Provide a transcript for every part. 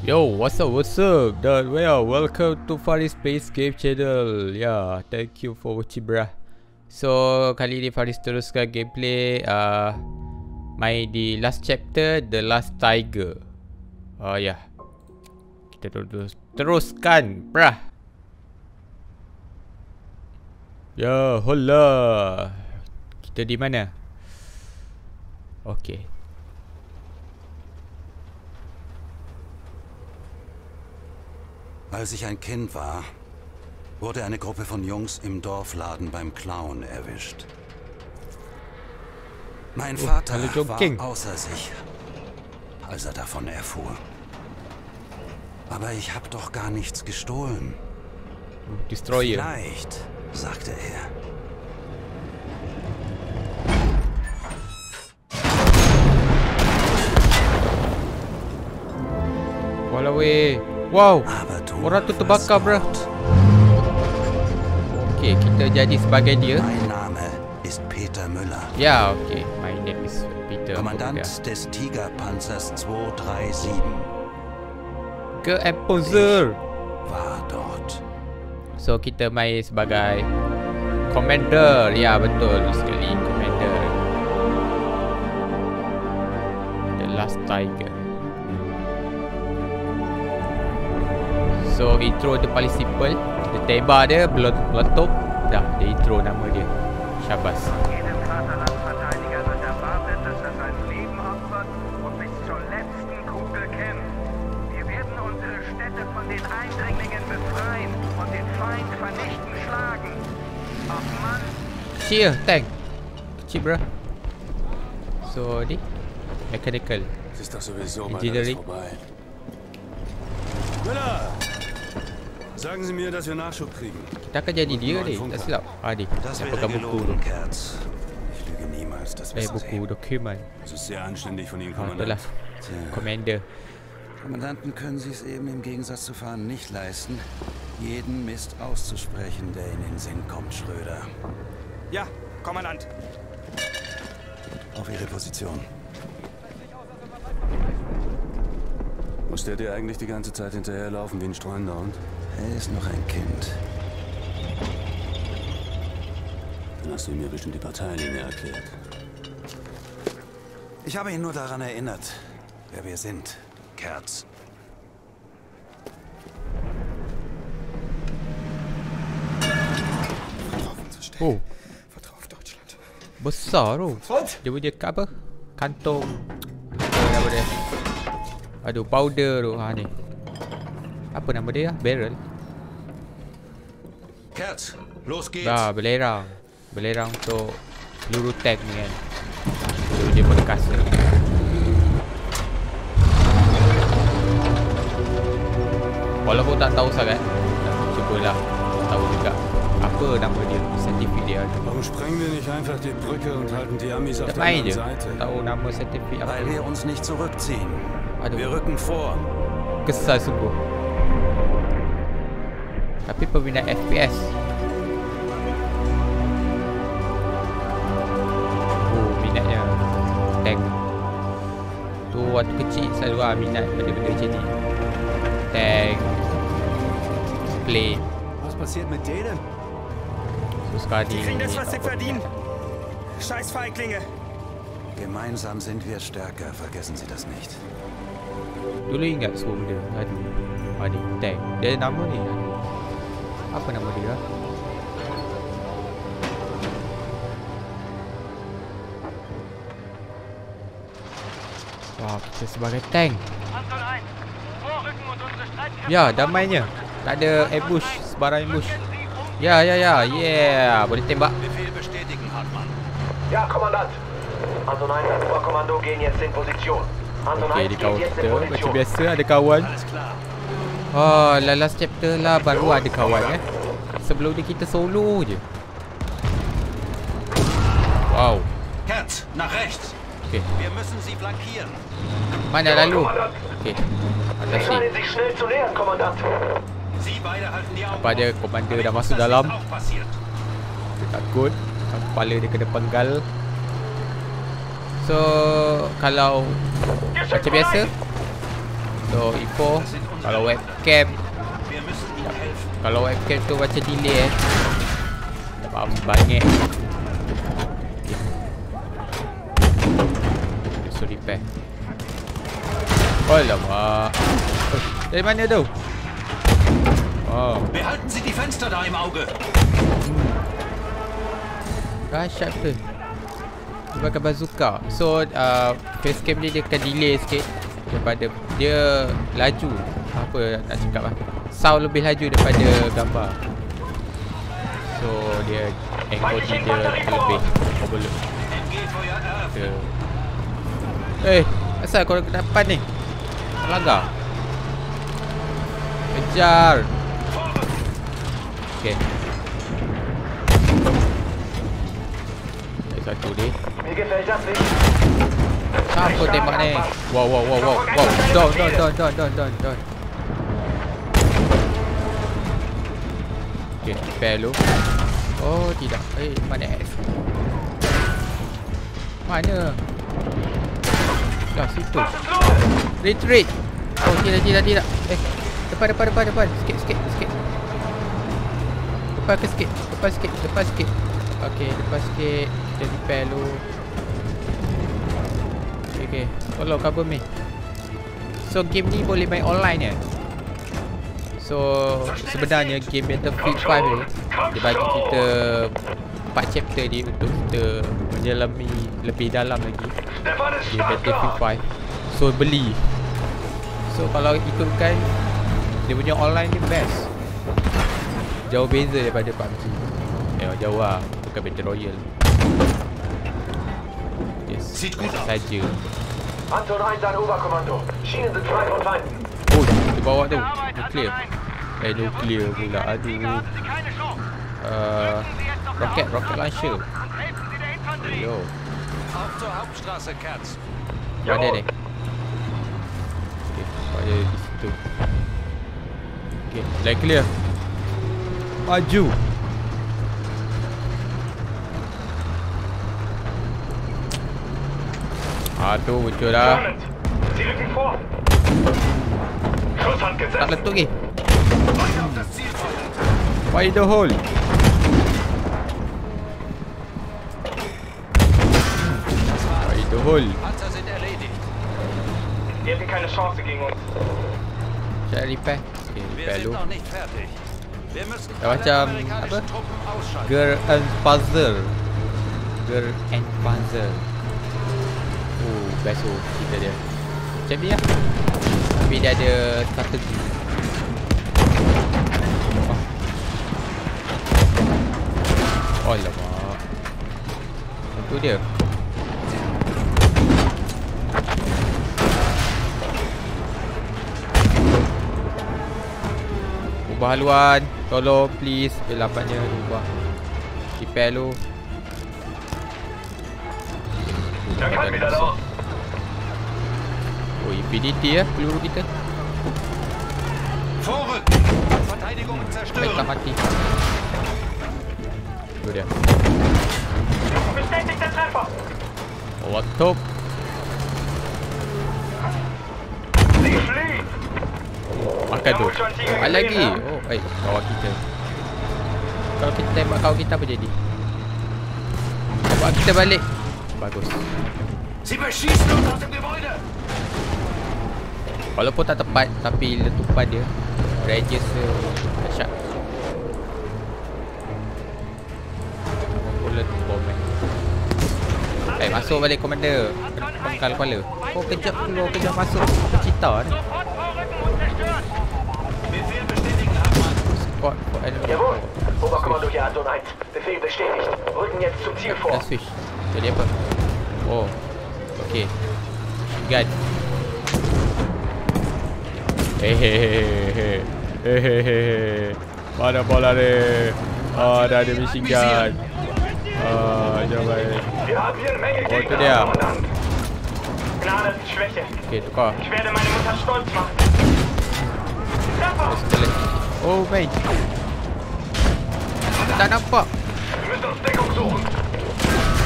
Yo, what's up, what's up? Dan, well, welcome to Faris Space Game Channel. Yeah, thank you for watching, bruh. So, kali ni Faris teruskan gameplay uh, main di last chapter, The Last Tiger. Oh, ya. Yeah. Kita terus teruskan, bruh. Ya, yeah, hola. Kita di mana? Okay. Als ich ein Kind war, wurde eine Gruppe von Jungs im Dorfladen beim Clown erwischt. Mein Oh, Vater war King. außer sich, als er davon erfuhr. Aber ich habe doch gar nichts gestohlen. Destroyer. Vielleicht, sagte er. Walau weh. Wow. Aber Orang tu terbakar, bro. Okay, kita jadi sebagai dia. Mein Name ist Peter Müller, Ya, okay. My name is Peter. Kommandant Muda. des Tigerpanzers 237, Ke Imposer. war dort. So, kita main sebagai Commander. Ya, betul sekali. Commander. The Last Tiger. So, intro dia paling simple. Dia tembak dia, belum meletup. Dah, dia intro nama dia. Syabas. Kecil tank Kecil bro So ni Mechanical Engineering. Sagen Sie mir, dass wir Nachschub kriegen. Kita akan jadi dia ni Tak silap Ah ni wäre pegang buku tu gelogen, Kerz. Ich lüge niemals, das Eh buku dokumen Das ist sehr anständig von Ihnen, Ah Kommandant. Commander Kommandanten können Sie es eben im Gegensatz zu Fahren nicht leisten, jeden Mist auszusprechen, der Ihnen in den Sinn kommt, Schröder. Ja, Kommandant. Auf Ihre Position. Muss der dir eigentlich die ganze Zeit hinterherlaufen wie ein streunender Hund? Er ist noch ein Kind. Dann hast du ja bestimmt die Parteilinie erklärt. Ich habe ihn nur daran erinnert, wer wir sind, Kerz. Oh Vertrau auf Deutschland. Besar tu Dia punya apa Kantong Apa nama dia Aduh powder tu ha ni Apa nama dia Barrel Kerz, los geht's! Dah belerang Belerang untuk Peluru tank ni kan So dia perkasa Walaupun tak tahu sangat Tak cubalah Tahu juga Apa nama dia Scientific dia ada Warum sprengen wir nicht einfach die Brücke und halten die Amis auf der anderen Seite? Tahu nama scientific apa Weil wir uns nicht zurückziehen. Aduh Wir rücken vor. Kesal sungguh Tapi peminat FPS Oh minatnya Tank Tu waktu kecil selalu lah minat benda-benda macam ni Tank Plane Was passiert mit denen? So sekarang ni Die kriegen das, was sie verdienen. Scheiß Feiglinge. Gemeinsam sind wir stärker, vergessen Sie das nicht. Dulu ingat semua benda Aduh Ada tank Dia nama ni Aduh. Apa nama dia Wah kita sebagai tank Anton 1, vorrücken und unsere Streitkräfte Ya damainya Tak ada ambush Sebarang ambush Ya ya ya Yeah Boleh tembak. Ja, Kommandant. Anton 1 und Oberkommando gehen jetzt in Position. Anton Okay 1 di kawan geht jetzt kita Macam biasa ada kawan. Oh la last chapter lah Baru ada kawan eh. Sebelum ni kita solo je. Wow. Kerz, nach rechts. Okay Wir müssen sie flankieren. Mana lalu? Okay Atas ni. Apa dia. Komander dah masuk dalam. Dia takut Kepala dia kena penggal. So Kalau Macam biasa. So info Kalau webcam. Kalau webcam tu macam delay eh. Dapat banyak. So repair. Alamak. Oh, Dari mana tu? Oh. Behalten Sie die Fenster da im Auge. Dahsyat betul Dia pakai bazooka. So uh, Facecam dia dia akan delay sikit. Daripada Dia laju Apa nak cakap lah Sound lebih laju daripada gambar So dia Encoding dia lebih Overload dia. Eh Asal kau ke depan ni Langgar Kejar Okay satu ni. Siapa tembak ni? Wow, wow, wow, wow, wow. Down, down, down, down, down, down, Okay, repair dulu. Oh, tidak. Eh, mana F? Mana? Dah, situ. Retreat. Oh, tidak, tidak, tidak. Eh, depan, depan, depan, depan. Sikit, sikit, sikit. Depan ke sikit? Depan sikit, depan sikit. Okay, depan sikit. Kita repair dulu. Okay, okay. Tolong cover me. So game ni boleh main online ya? So sebenarnya game Battlefield 5 ni dia bagi kita 4 chapter ni untuk kita menyelami lebih dalam lagi di Battlefield 5. So beli. So kalau ikutkan dia punya online ni best. Jauh beza daripada PUBG. Eh jauh lah bukan Battle Royale. Yes. Saja. Anton 1 an Oberkommando. Schienen sind frei von Feinden. Oh, di bawah tu. Nuklear. Eh, nuklear pula. Aduh. Uh, rocket, rocket launcher. Yo. Mana ni? Okay, pada di situ. Okay, line clear. Maju. Aduh, betul rücken vor. Schusswand Tak letup lagi. Weiter Fire the hole. Fire the hole. Panzer sind erledigt. Die hätten keine Chance gegen uns. Cari. Okay, Wir sind noch nicht fertig. Wir müssen Ja, alle macam, apa? Girl and Puzzle Girl and Puzzle Oh best oh cerita dia Macam ni lah Tapi dia ada strategi Alamak. Itu dia? Ubah haluan. Tolong please. Lambatnya ubah Repair lu kann wieder los. Oh infinity ya peluru kita. Vorrücken. Verteidigung zerstören. mati dia. Top Sie fliehen. Makan tu. Ada lagi. Oh baik Kawan kita. Kalau kita tembak kawan kita apa jadi? Tembak kita balik. Bagus. Walaupun tak tepat Tapi letupan dia. Radius dia Dahsyat masuk balik komander pengkal kepala. Oh kejap keluar kejap masuk. Cita ni Hartmann. Squad for enemy. Jawohl. Oberkommando hier Anton 1. Befehl bestätigt. Rücken jetzt zum Ziel vor. Dah switch Jadi apa? Oh Okay. Gun. Hehehe Hehehe Mana bola ni Ah dah ada machine gun. Ah jom baik Wir haben hier eine Menge Oh, itu Gegner, dia. Kommandant. Gnade ist Schwäche. Okay tukar. Treffer! Setelah Oh main Tak nampak.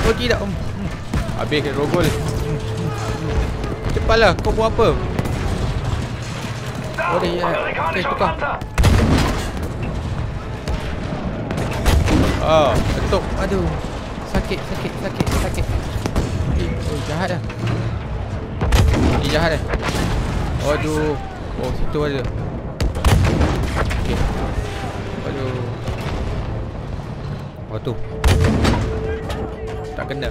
Oh tidak um. hmm. Habis rogol hmm. hmm. hmm. Cepatlah kau buat apa Oh dia ya. Okey tukar. Oh, betul. Aduh. Sakit, sakit, sakit, sakit. Eh, oh, jahat dah. Ni jahat dah. Aduh. Oh, situ ada. Okey. Aduh. Oh tu. Tak kena.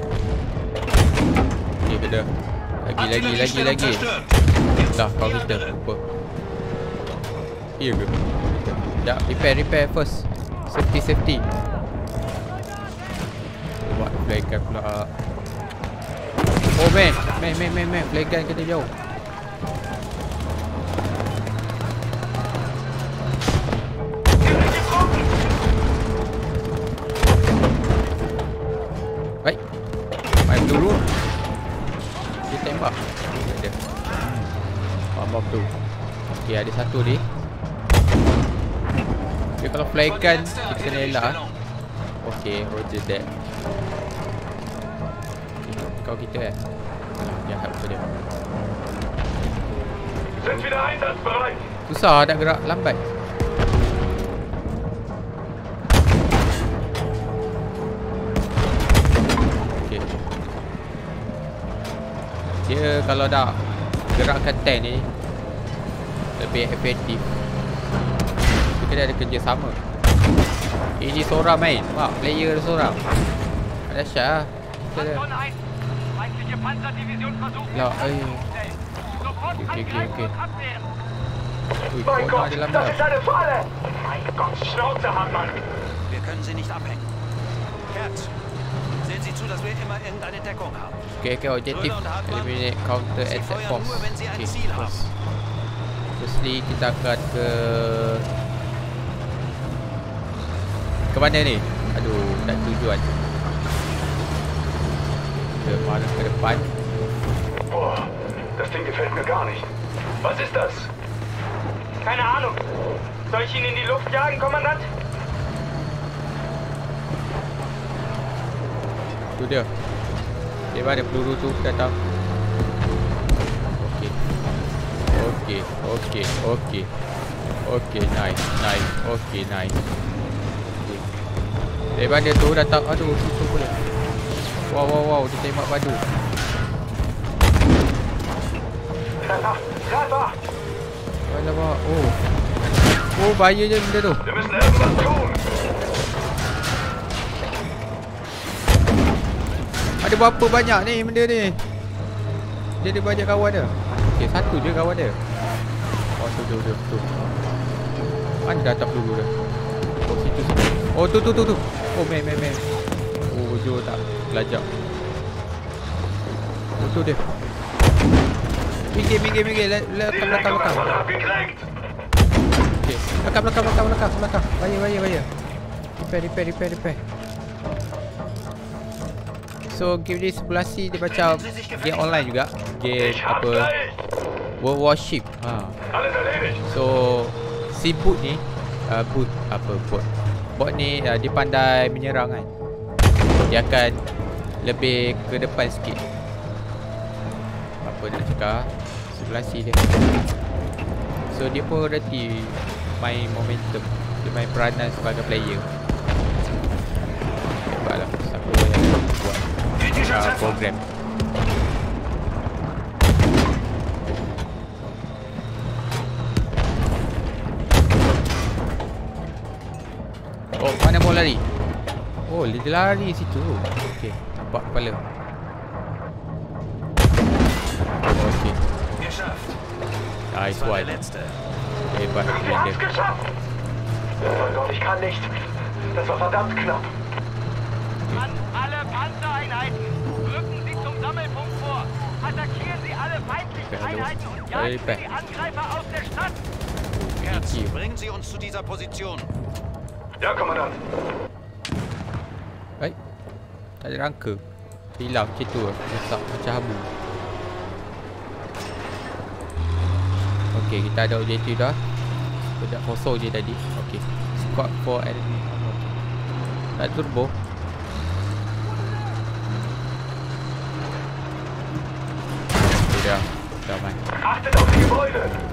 Okey, kena. Lagi, lagi, lagi, lagi. Dah, kau kita. Lupa. Ya ke? Sekejap, repair, repair first. Safety, safety. Flag gun pula. Oh man, man, man, man, man. Flag gun kena jauh. Baik. Main dulu. Dia tembak. Bom tu. Okey, ada satu ni. Dia kalau fly gun kita kena elak. ah. Okey, roger that. Kau kita eh. Alah, Jahat betul dia. Susah nak gerak lambat. Okey. Dia kalau dah gerakkan tank ni lebih efektif. Kita ada kerjasama. Ini seorang main. Wah, player seorang. Ada syah. Kita ada. Anton 1. Feindliche Panzerdivision versucht Ja, den ey. Sofort Okay, okay, okay. Ui, Mein Gott, das ist eine Falle! Mein Gott, Schnauze, Hartmann! Wir können sie nicht abhängen. Herz, sehen Sie zu, dass wir immer irgendeine Deckung haben. Okay, okay, objektif eliminate counter Sie attack feuern force. nur, wenn sie ein Okay, Ziel haben. first. Firstly kita akan ke ke mana ni? Aduh, tak tujuan. Ke mana ke depan? Boah, das Ding gefällt mir gar nicht. Was ist das? Keine Ahnung. Soll ich ihn in die Luft jagen, Kommandant? Tu dia. Dia mana peluru tu datang? Okey. Okey, okey, okey. Okey, nice, nice. Okey, nice. Okay. Dari mana tu datang? Aduh, situ pula. Wow, wow, wow. Dia tembak padu. Treffer! Treffer! Alamak. Oh. Oh, bahayanya benda tu. Wir müssen irgendwas tun! Ada berapa banyak ni benda ni? Dia ada banyak kawan dia. Okey, satu je kawan dia. Oh, tu tu tu tu. Mana datang peluru dia? Oh, situ situ. Oh, tu tu tu tu. Oh, main main main. Jo tak gelajak. Tu tu dia. Minggir minggir minggir. Belakang belakang. Abgekriegt! Okey. Belakang belakang belakang belakang belakang. Bahaya bahaya bahaya. Repair repair repair repair. So game ni simulasi dia macam game online juga. Game apa! World Warship. Ha. So si boot ni uh, boot apa bot. Bot ni uh, dia pandai menyerang kan. Dia akan lebih ke depan sikit. Apa nak cakap? Simulasi dia. So dia pun berarti main momentum. Dia main peranan sebagai player. Hebatlah siapa yang buat uh, program. Oh, mana mau lari? Oh, dia lari situ. Okey, nampak kepala. Okey, Geschafft. nice one. letzte. Hebat Wir haben's geschafft! Oh mein Gott, ich kann nicht. Das war verdammt knapp. An alle Panzereinheiten. Rücken Sie zum Sammelpunkt vor. Attackieren Sie alle feindlichen. Einheiten und jagen Sie die Angreifer aus der Stadt. Herz, Hier. bringen Sie uns zu dieser Position. Ja, Kommandant. Tak ada rangka. Hilang macam tu. Rosak macam habu. Okey, kita ada objektif dah. Tidak kosong je tadi. Okey. Squad for enemy. Okay. Tak turbo. Okey dah. Dah main. Auf die Gebäude!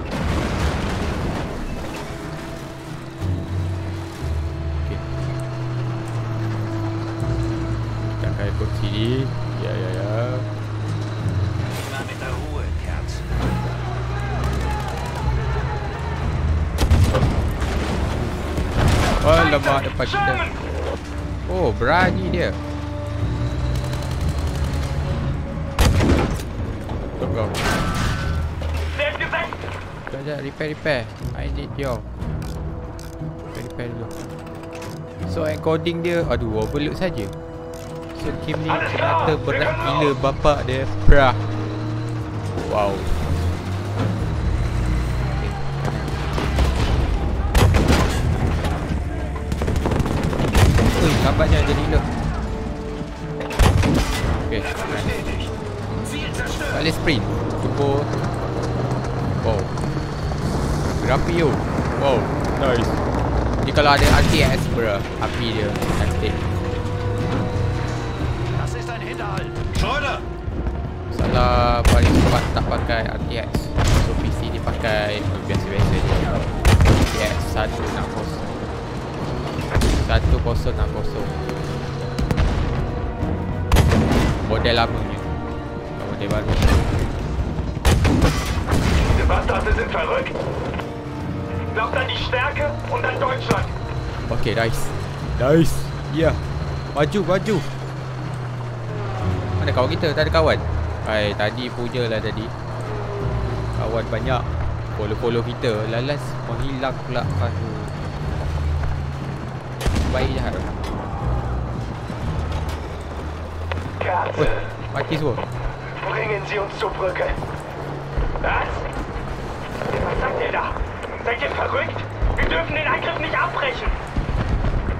Ya, ya, ya. Oh, lemak depan kita. Oh, berani dia. Go. Sekejap, sekejap. Repair, repair. I need your. Repair, repair dulu. So, encoding dia, aduh, overload saja. So, game ni ternyata berat gila bapak dia. Prah. Wow. Ui, lambatnya jadi load. Okay, nice. Balik sprint. Turbo. Wow. Graphio. Wow, nice. Ni kalau ada RTX bro, api dia cantik. Salah paling cepat tak pakai RTX. So PC ni pakai biasa-biasa je. RTX 160. 1060. Model lamanya. Bukan Model baru. Diese Bastarde sind verrückt. Glaubt an die Stärke und an Deutschland. Okay, nice. Nice. Ya. Yeah. Maju, maju. Mana kawan kita? Tak ada kawan. Hai, tadi punya lah tadi. Kawan banyak. Follow-follow kita. Lalas menghilang pula. Aduh. Baik jahat. Oi, mati semua. bringen Sie uns zur Brücke. Was? Was sagt ihr da? Seid ihr verrückt? Wir dürfen den Angriff nicht abbrechen.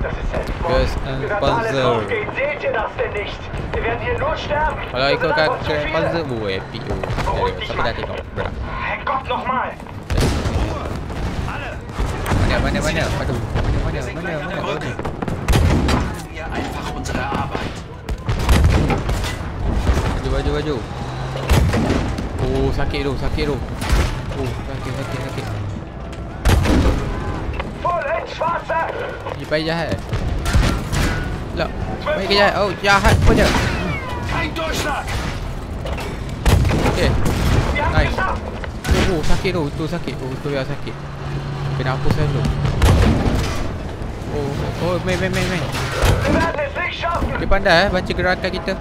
Das ist ein Das ist ein Wir werden alles Puzzle. aufgehen. Seht ihr das denn nicht? Wir werden hier nur sterben. Kalau Wir ikut sind kat einfach zu ke viele. puzzle oh epic Siapa dah Mann. tengok? Bra. Herrgott, nochmal. Mana mana mana? Aduh. Mana mana mana mana? mana? Machen wir einfach unsere Arbeit. Maju maju maju. Oh sakit tu, sakit tu. Oh sakit sakit sakit. Vollends, Schwarzer! Ni baik jahat. Lah, baik ke jahat? Oh, jahat! Okey. Wir haben Nice. Oh, oh, sakit tu, tu sakit. Oh, tu yang sakit. Kena hapus saya dulu. Oh, oh, main, main, main, main. Schaffen! Dia pandai eh, baca gerakan kita.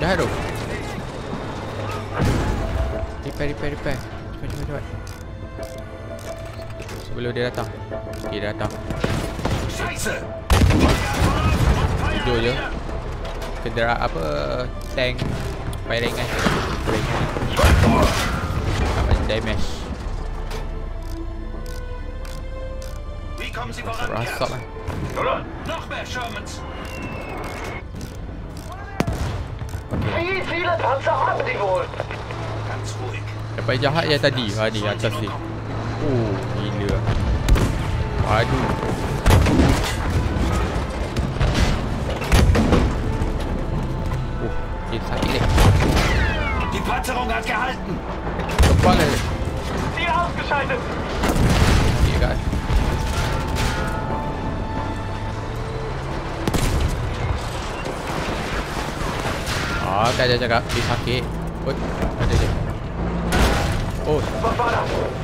Jahat tu. Repair, repair, repair. Cepat, cepat, cepat. Sebelum dia datang. Okay, dia datang. Tidur je. Kenderaan apa tank firing kan. Apa damage. Kommen Sie voran, Rasap Kerz? lah. Ganz ruhig. Dapat jahat yang tadi. Ha ni atas ni. Oh, gila. Aduh. Oh, dia sakit dia. Die Panzerung hat gehalten. Kepal dia. Ziel ausgeschaltet! Sakit kat. Ah, kan dia cakap dia sakit. Oh, ada dia. Oh, Was war das?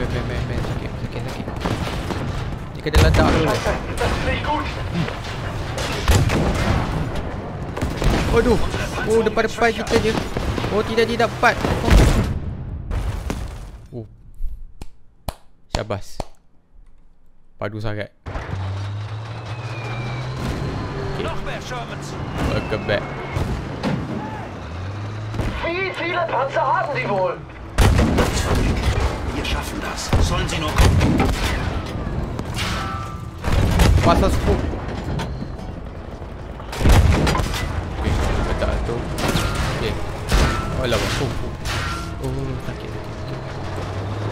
Main, main, main, main. Sakit, sakit, sakit. Dia kena ist nicht gut! Aduh. Oh, depan-depan kita je. Oh, tidak, tidak. Empat. Oh. Syabas. Padu sangat. Shermans. Welcome back. Wie viele Panzer haben die wohl? Wir schaffen das. Sollen Sie nur kommen. Okay, letak tu. Okay. Oh, lah. Oh, oh. Oh, sakit.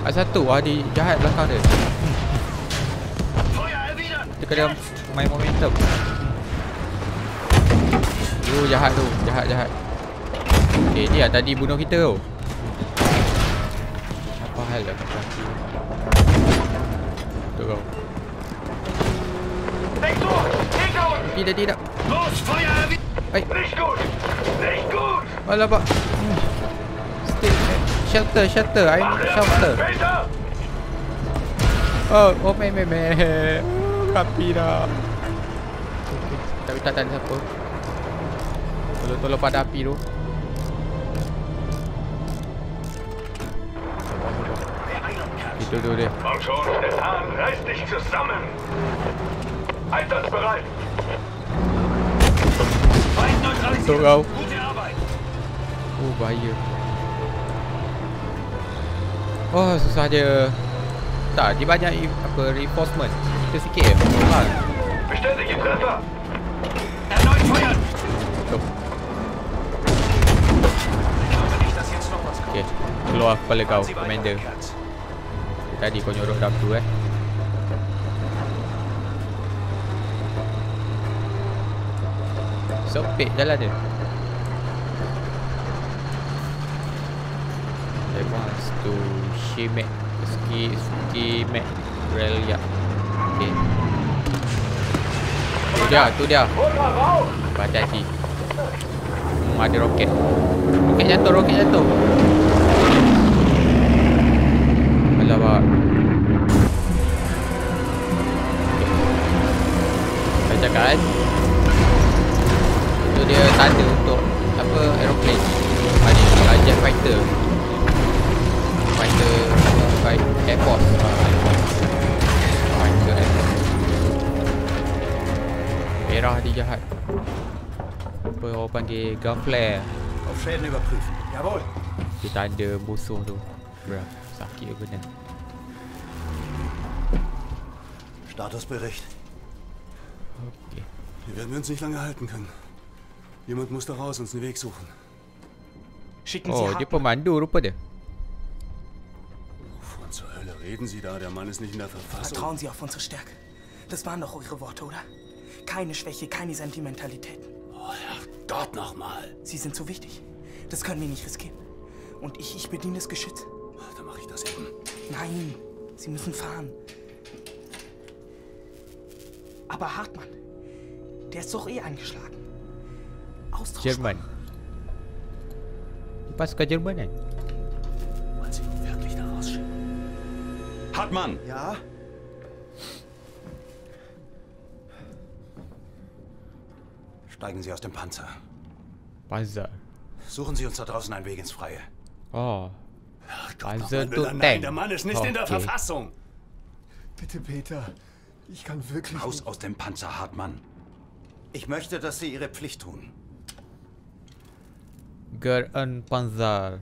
Ada satu. Ah, dia jahat belakang dia. Dia kena main momentum. Oh, jahat tu. Jahat, jahat. Okay, dia tadi bunuh kita tu. Apa hal lah? Tu kau. Denk durch! Hinter uns! Tidak! Alamak. Hmm. Still. Shelter, shelter. I'm er shelter. Oh, oh, meh, meh, meh. Kapi dah. Tapi tak ada siapa. Tolong, tolong pada api tu. Itu tu dia. Komm schon, Stefan, reiß dich zusammen! Einsatzbereit! Feind neutralisiert. Gute Arbeit. Oh, bahaya. Oh, susah dia. Tak, dia banyak apa reinforcement. Kita sikit je. Ha. Bestätige Treffer! Erneut feuern. Stop. Okay. Keluar kepala kau, commander. Tadi kau nyorok dalam tu eh. Sempit jalan dia. Advance to Shimek Ski Ski Mek Rail ya. Okay. Tu dia, tu dia. Hati-hati. Hmm, ada roket. Roket jatuh, roket jatuh. Alamak. Saya cakap kan Itu dia tanda untuk Apa aeroplane. Ah ni uh, jet fighter. Fighter Fight Air Force. Fighter Air Force. Merah dia jahat. Apa orang panggil Gun flare Auf Schäden überprüfen. Jawohl! Dia tanda musuh tu Bruh Sakit benar Statusbericht. Okay Hier werden wir uns nicht lange halten können. Jemand muss da raus uns einen Weg suchen. Schicken Sie Oh Hartmann. pemandu rupa Wovon zur Hölle reden Sie da? Der Mann ist nicht in der Verfassung. Vertrauen Sie auf unsere Stärke. Das waren doch eure Worte, oder? Keine Schwäche, keine Sentimentalitäten. Oh, Gott nochmal. Sie sind so wichtig. Das können wir nicht riskieren. Und ich, ich bediene das Geschütz. Das eben. Nein, Sie müssen fahren. Aber Hartmann, der ist doch eh angeschlagen. Austauschbar. Jerman Pasukan Jerman kan Wollen Sie ihn wirklich da rausschicken? Hartmann! Ja? Steigen Sie aus dem Panzer. Panzer Suchen Sie uns da draußen einen Weg ins Freie. Oh Panzer Nochmal, tu Müller, Nein, tank der Mann ist nicht in der Okay. Verfassung. Bitte, Peter. Ich kann wirklich. Raus aus dem Panzer, Hartmann. Ich möchte, dass Sie Ihre Pflicht tun. Geran Panzer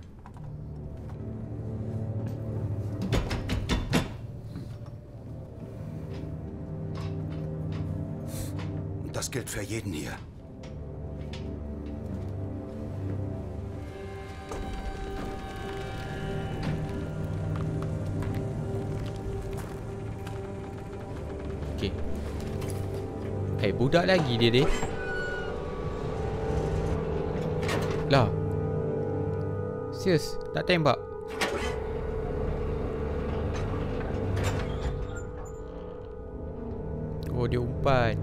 Und das gilt für jeden hier. Budak lagi dia deh Lah. Serius Tak tembak. Oh dia umpat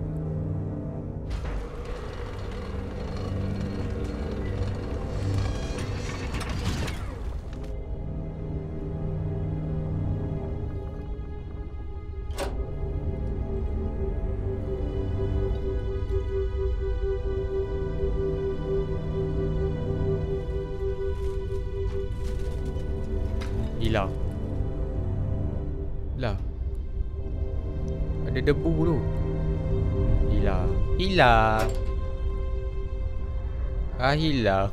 Ah hilang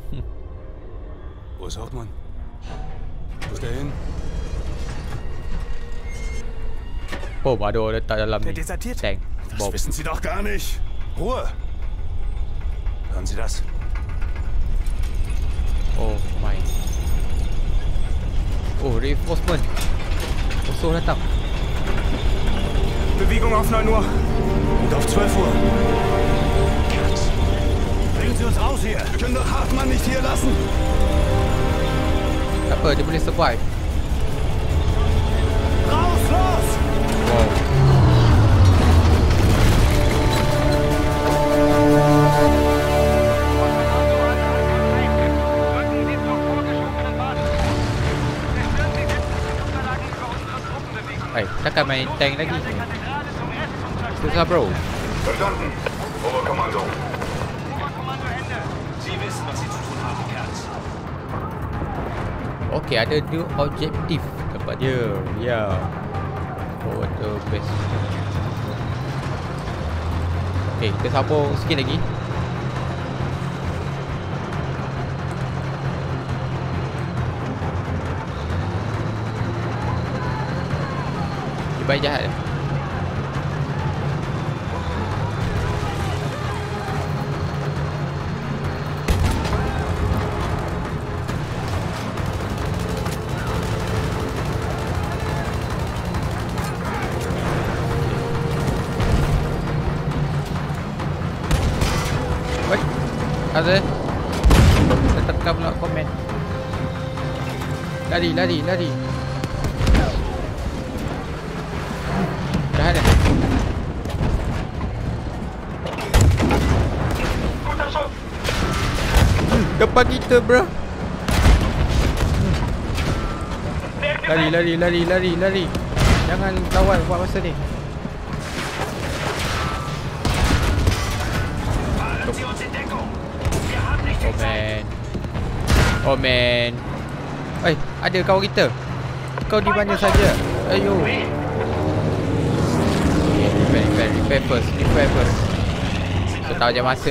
Wo ist Hauptmann? Wo ist der hin? Bom ada orang letak dalam Der desertiert. Tank Das Bom wissen Sie doch gar nicht. Ruhe! Hören Sie das? Oh my Oh reinforcement Musuh datang Bewegung auf 9 Uhr. Und auf 12 Uhr. Sie uns raus hier. Wir können doch Hartmann nicht hier lassen. Tak apa, dia boleh survive. Raus, los! Wow. Hey, takkan main Das ist Susah bro. Verstanden. Oberkommando. Okay, ada dua objektif tempat dia. Ya. Forward to base. Okay, kita sambung sikit lagi. Dia baik jahat eh. Lari, lari. Dah ada. Depan kita, bro. Lari, lari, lari, lari, lari. Jangan lawan buat masa ni. Oh man. Oh man. Eh, ada kawan kita. Kau di mana saja? Ayo. Repair, repair first, repair first. So tahu je masa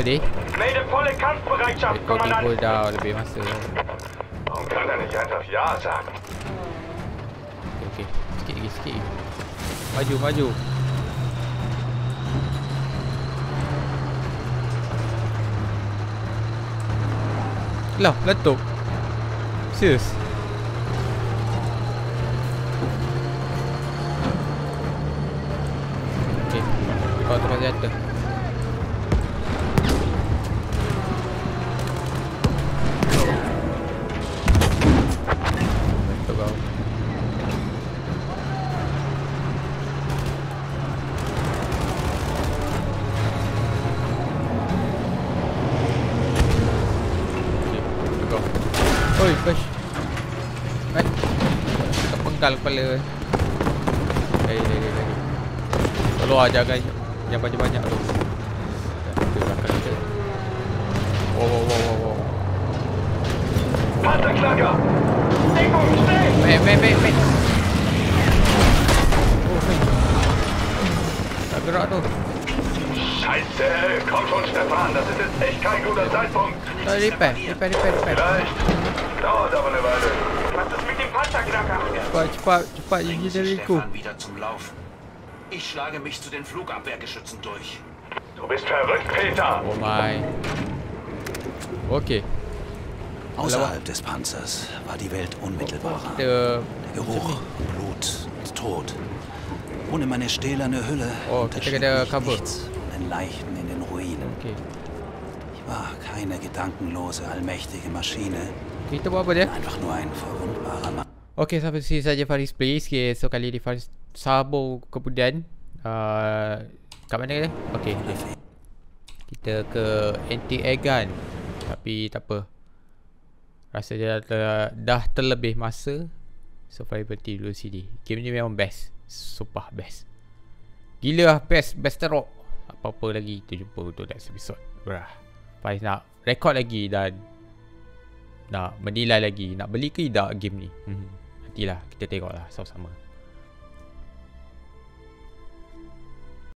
Kampfbereitschaft, Kau timbul Kommandant. dah lebih masa. Okay. Sikit lagi, sikit lagi. Maju, maju. Lah, letup. Serius. Okay, kau terus jatuh. Betul kau. Okay, go. Oi, push. Eh. Terpenggal kepala. Lari, yang banyak-banyak tu. Dia belakang kita. Wow, wow, wow, wow, wow. Panzerknacker! Deckung, schnell! Mate, mate, mate, mate. Oh. Tak gerak tu. Scheiße! Komm schon, Stefan, das ist jetzt echt kein guter Zeitpunkt. Tak repair, repair, repair, repair. Vielleicht. Dauert aber eine Weile. Was ist mit dem Panzerknacker? Cepat, cepat, cepat Bringen Sie engineeringku. Stefan wieder zum Laufen. Ich schlage mich zu den Flugabwehrgeschützen durch. Du bist verrückt, Peter! Oh my. Okay. Außerhalb des Panzers war die Welt unmittelbarer. Kita Der Geruch, Blut und Tod. Ohne meine stählerne Hülle Oh, unterschied mich cover. nichts von den Leichen in den Ruinen. Okay. Ich war keine gedankenlose, allmächtige Maschine, apa dia? einfach nur ein verwundbarer Mann. Okay, sampai sini saja Faris Plays. Okay, so kali ni Faris sambung kemudian. Uh, kat mana dia? Okay, okay. Kita ke anti-air. Tapi tak apa. Rasa dia dah, ter, dah terlebih masa. So, Faris berhenti dulu sini. Game ni memang best. Sumpah best. Gila lah best. Best teruk. Apa-apa lagi. Kita jumpa untuk next episode. Brah. Faris nak record lagi dan nak menilai lagi nak beli ke tidak game ni hmm. Nantilah kita tengok lah sama-sama